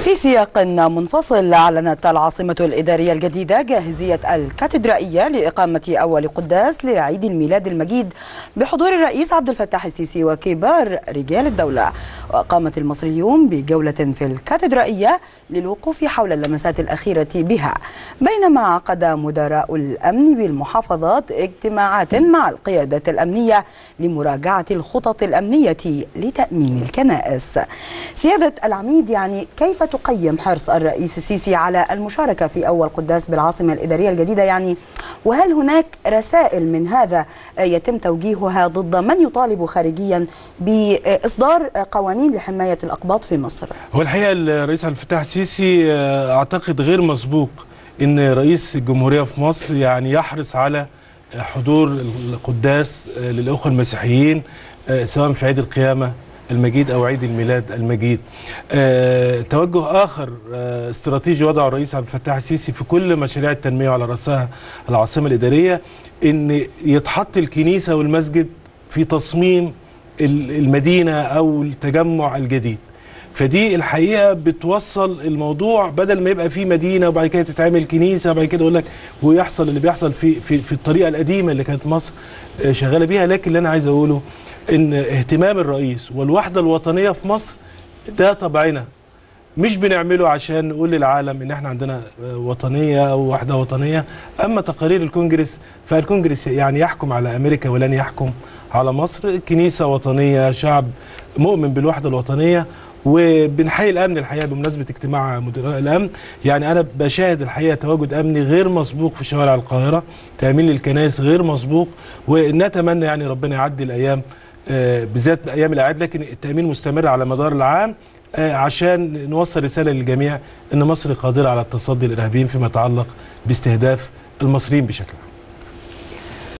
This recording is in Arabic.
في سياق منفصل أعلنت العاصمة الإدارية الجديدة جاهزية الكاتدرائية لإقامة أول قداس لعيد الميلاد المجيد بحضور الرئيس عبد الفتاح السيسي وكبار رجال الدولة. وقامت المصريون بجولة في الكاتدرائية للوقوف حول اللمسات الأخيرة بها. بينما عقد مدراء الأمن بالمحافظات اجتماعات مع القيادة الأمنية لمراجعة الخطط الأمنية لتأمين الكنائس. سيادة العميد يعني كيف تقيم حرص الرئيس السيسي على المشاركة في أول قداس بالعاصمة الإدارية الجديدة؟ يعني وهل هناك رسائل من هذا يتم توجيهها ضد من يطالب خارجيا بإصدار قوانين لحماية الأقباط في مصر؟ هو الحقيقة الرئيس عبد الفتاح السيسي آه، أعتقد غير مسبوق إن رئيس الجمهورية في مصر يعني يحرص على حضور القداس آه، للأخوة المسيحيين آه، سواء في عيد القيامة المجيد أو عيد الميلاد المجيد. آه، توجه آخر آه، استراتيجي وضعه الرئيس عبد الفتاح السيسي في كل مشاريع التنمية وعلى رأسها العاصمة الإدارية إن يتحط الكنيسة والمسجد في تصميم ال- المدينة أو التجمع الجديد. فدي الحقيقة بتوصل الموضوع بدل ما يبقى في مدينة وبعد كده تتعمل كنيسة وبعد كده أقول لك ويحصل اللي بيحصل في في في الطريقة القديمة اللي كانت مصر آه، شغالة بيها لكن اللي أنا عايز أقوله إن اهتمام الرئيس والوحدة الوطنية في مصر ده طبعنا. مش بنعمله عشان نقول للعالم إن إحنا عندنا وطنية أو وحدة وطنية. أما تقارير الكونجرس فالكونجرس يعني يحكم على أمريكا ولن يحكم على مصر. كنيسة وطنية شعب مؤمن بالوحدة الوطنية. وبنحيي الأمن الحقيقة بمناسبة اجتماع مدراء الأمن. يعني أنا بشاهد الحقيقة تواجد امني غير مسبوق في شوارع القاهرة. تأمين للكنائس غير مسبوق. ونتمنى يعني ربنا يعدي الأيام بالذات أيام الأعياد لكن التأمين مستمر على مدار العام آه، عشان نوصل رسالة للجميع إن مصر قادرة على التصدي للارهابيين فيما يتعلق باستهداف المصريين بشكل عام.